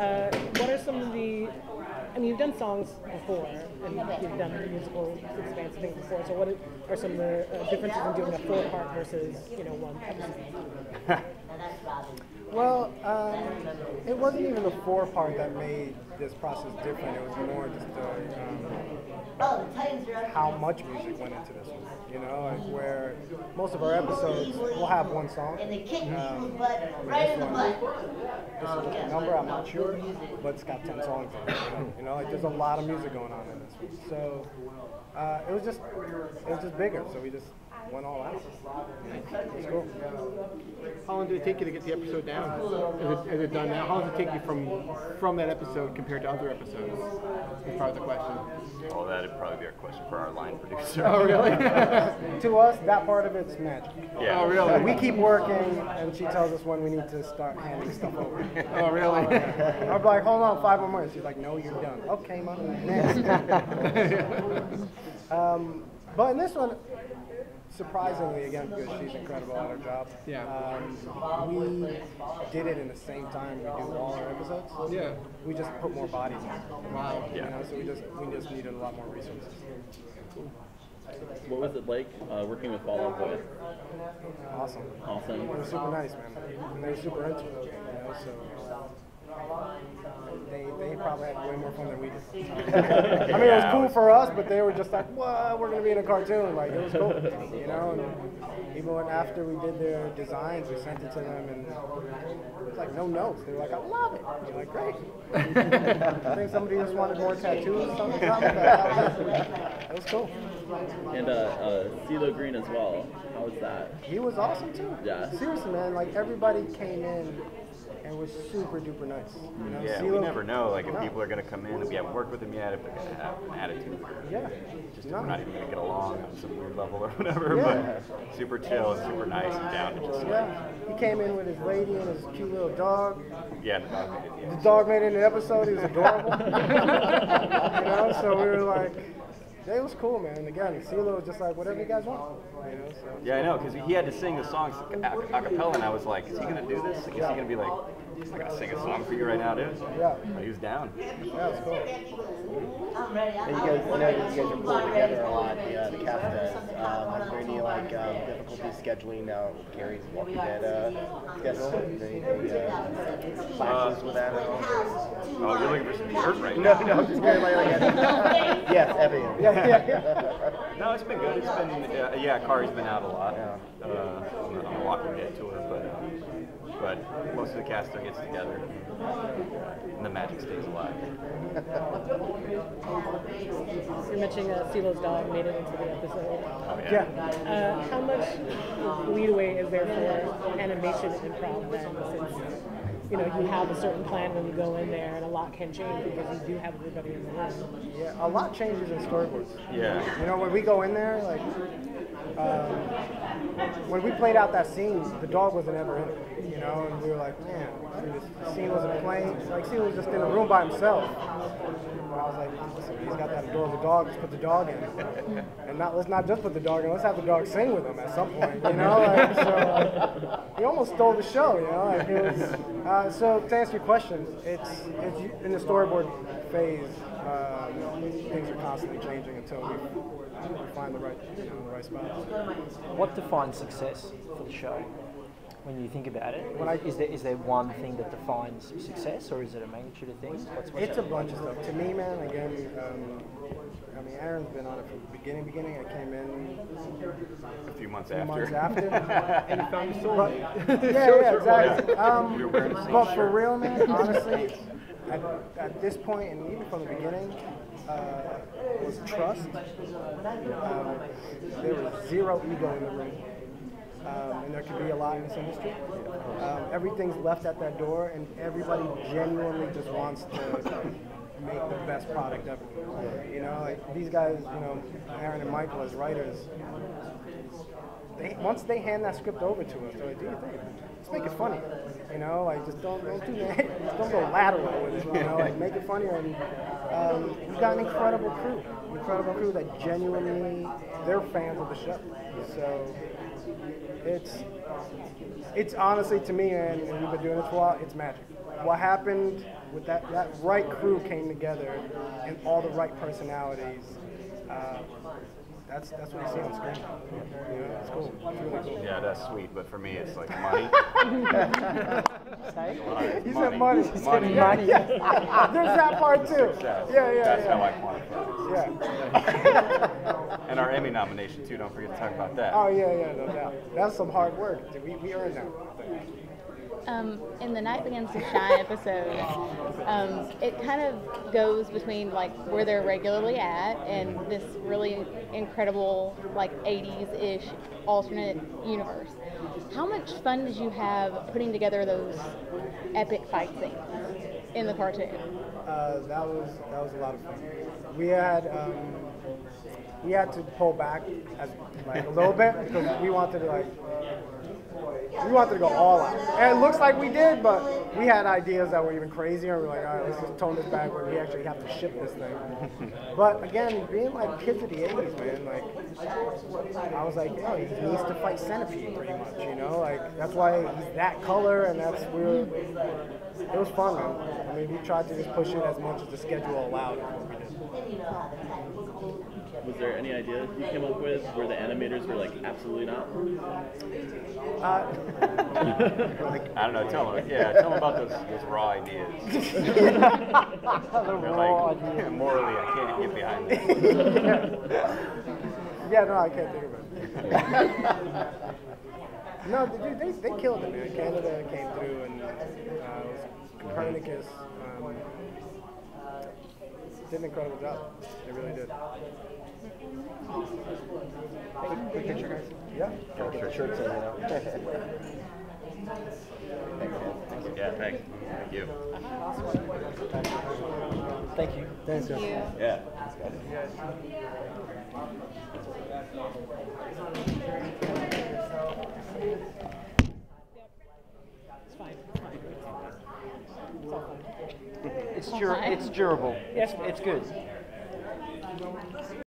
Uh, what are some of the? I mean, you've done songs before, and you've done musical expansive things before. So, what are some of the uh, differences in doing a four part versus you know one episode? Well, um, it wasn't even the four part that made this process different. It was more just uh, um, how much music went into this one. You know, like where most of our episodes will have one song. And they kick um, right in the butt. this one, this number, I'm not sure, but it's got 10 songs in it. You know, like there's a lot of music going on in this one. So uh, it was just, it was just bigger. So we just went all out. It was cool. How long did it take you to get the episode down? Is it, is it done now? How long does it take you from from that episode compared to other episodes? Is part of the question. Well, that'd probably be our question for our line producer. Oh, really? to us, that part of it's magic. Yeah. Oh, really? We keep working, and she tells us when we need to start handing stuff over. oh, really? I'm like, hold on, five more minutes. She's like, no, you're done. Okay, mom. Next. um, but in this one, surprisingly, again, because she's incredible at her job. Yeah. Um, we did it in the same time we do all our episodes. Yeah. We just put more bodies in. Wow. You know, so we just we just needed a lot more resources. What was it like uh, working with Fall Out Boy? Awesome. Awesome. They were super nice, man. And they were super into it. You know, so they, they probably had way more fun than we did. I mean, it was cool for us, but they were just like, "What? We're gonna be in a cartoon." Like it was cool, you know. And even when after we did their designs, we sent it to them, and it was like no notes. They were like, "I love it." You're like, "Great." I think somebody just wanted more tattoos or something. something but that was it. It was cool. And uh, uh, CeeLo Green as well. How was that? He was awesome too. Yeah. Seriously, man. Like everybody came in and was super duper nice. You know, Yeah, we never know like if No. people are going to come in and we haven't worked with them yet, if they're to have an attitude or Yeah. just No. we're not even to get along on some weird level or whatever. Yeah. But super chill and super nice and down to just Yeah. He came in with his lady and his cute little dog. yeah, the dog made it. The Yeah. dog made it in the episode. He was adorable. you know, so we were like, it was cool, man. Again, CeeLo was just like, whatever you guys want. You know, so. Yeah, I know, because he had to sing the songs a, a cappella, and I was like, is he going to do this? Like, is he going to be like, I got to sing a song for you right now, dude? Yeah. But he was down. Yeah, it was cool. And you guys, I know you guys are pulling together a lot, the, uh, the cast does. Um, is there any like um, difficulties scheduling now Khary's Walking Dead uh, schedule? Any, any uh, clashes with that at all? You're for some dirt right No, now. no, I'm just very like, yes, Evan. Yeah, yeah, yeah. No, it's been good. It's been, uh, yeah, Khary's been out a lot Yeah. uh, on the- on the Walking Dead tour, but uh, but most of the cast still gets together, and the magic stays alive. You're mentioning uh, CeeLo's dog made it into the episode. Oh, Yeah. Uh, how much leeway is there for animation improv then, since you know you have a certain plan when you go in there, and a lot can change because you do have everybody in the room. Yeah, a lot changes in storyboards. Yeah. You know, when we go in there, like, um, when we played out that scene, the dog wasn't ever in it, you know, and we were like, man, I mean, this scene wasn't playing. Like, scene was just in a room by himself. And I was like, listen, he's got that adorable dog, let's put the dog in. And not, let's not just put the dog in, let's have the dog sing with him at some point, you know? Like, so, uh, he almost stole the show, you know? Like, it was, uh, so, to answer your question, it's, it's in the storyboard phase, um, things are constantly changing until we we find the right, you know, the right spot. What defines success for the show? When you think about it, When I- is there is there one thing that defines success, or is it a magnitude of things? What's, what's It's a bunch of stuff. To me, man, again, um, I mean, Aaron's been on it from the beginning, beginning. I came in A few months a few after. months after. And you found your soul. But, yeah, yeah, exactly. Um, We were wearing the same but for real, man, honestly, at, at this point, and even from the beginning, uh, was trust. Um, there was zero ego in the room. Um, and there can be a lot in this industry. Um, everything's left at that door, and everybody genuinely just wants to make the best product ever. You know, like these guys, you know, Aaron and Michael as writers, they, once they hand that script over to us, they're like, do your thing. Let's make it funny. You know, like just don't don't do that. Just don't go lateral with it. You know, like make it funnier. And um, we've got an incredible crew, incredible crew that genuinely they're fans of the show. So it's it's honestly to me, and, and we've been doing this for a while. It's magic. What happened with that that right crew came together and all the right personalities. Uh, that's that's what you see on screen. You know, it's cool. It's really cool. Yeah, that's sweet, but for me, it's like money. He said money. He Money. Money. There's that part too. Success. Yeah, yeah, That's yeah. how I quantify it. Yeah. And our Emmy nomination too. Don't forget to talk about that. Oh yeah, yeah, no doubt. That's some hard work. We, we earned that. Um, in the Night Begins to Shine episode, um, it kind of goes between like where they're regularly at and this really incredible like 80s-ish alternate universe. How much fun did you have putting together those epic fight scenes in the cartoon? Uh, that was that was a lot of fun. We had um, we had to pull back as like a little bit because we wanted to like we wanted to go all out. And it looks like we did, but we had ideas that were even crazier. And we we're like, all right, let's just tone this back when we actually have to ship this thing. but again, being like kids of the '80s, man, like I was like, yo, he needs to fight Centipede pretty much, you know? Like that's why he's that color, and that's where it was fun, man. I mean, we tried to just push it as much as the schedule allowed. Is what we did. Was there any idea you came up with where the animators were like, absolutely not? Uh, I don't know. Tell them. Yeah, tell them about those, those raw ideas. The raw like, idea. morally, I can't get behind this. yeah, no, I can't think of it. no, dude, they, they killed it, man. Canada came through and uh, Copernicus um, did an incredible job. They really did. Quick, quick picture, guys. Yeah. Get the shirts in, you know. Yeah, thanks. Thank you. Thank you. Thanks, Thank you. Yeah. It's fine. It's fine. It's fine. It's, dur- it's durable. Yes. It's good.